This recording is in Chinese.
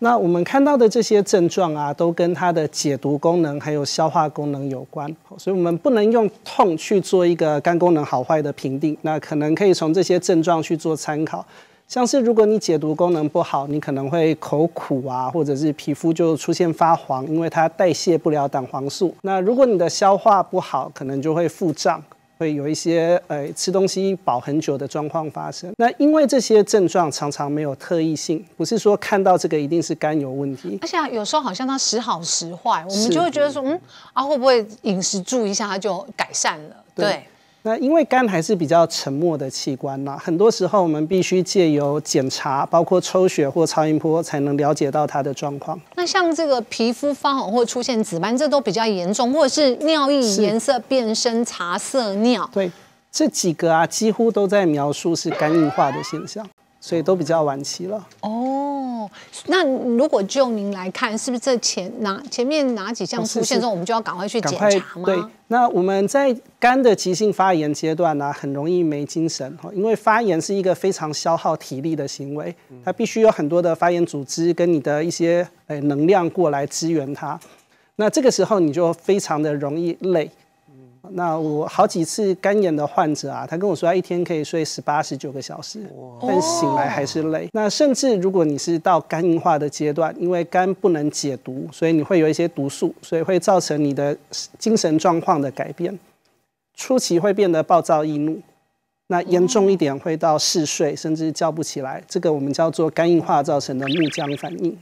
那我们看到的这些症状啊，都跟它的解毒功能还有消化功能有关，所以我们不能用痛去做一个肝功能好坏的评定。那可能可以从这些症状去做参考，像是如果你解毒功能不好，你可能会口苦啊，或者是皮肤就出现发黄，因为它代谢不了胆黄素。那如果你的消化不好，可能就会腹胀。会有一些呃吃东西饱很久的状况发生。那因为这些症状常常没有特异性，不是说看到这个一定是肝有问题。而且有时候好像它时好时坏，我们就会觉得说，嗯啊会不会饮食注意一下它就改善了？对。那因为肝还是比较沉默的器官嘛，很多时候我们必须借由检查，包括抽血或超音波，才能了解到它的状况。那像这个皮肤发红或出现紫斑，这都比较严重，或者是尿液颜色变深、茶色尿。对，这几个啊，几乎都在描述是肝硬化的现象。所以都比较晚期了哦。那如果就您来看，是不是这前哪前面哪几项出现之后，我们就要赶快去检查吗？对。那我们在肝的急性发炎阶段呢，很容易没精神哈，因为发炎是一个非常消耗体力的行为，它必须有很多的发炎组织跟你的一些诶能量过来支援它。那这个时候你就非常的容易累。那我好几次肝炎的患者啊，他跟我说他一天可以睡十八、十九个小时，但醒来还是累。那甚至如果你是到肝硬化的阶段，因为肝不能解毒，所以你会有一些毒素，所以会造成你的精神状况的改变。初期会变得暴躁易怒，那严重一点会到嗜睡，甚至叫不起来。这个我们叫做肝硬化造成的木僵反应。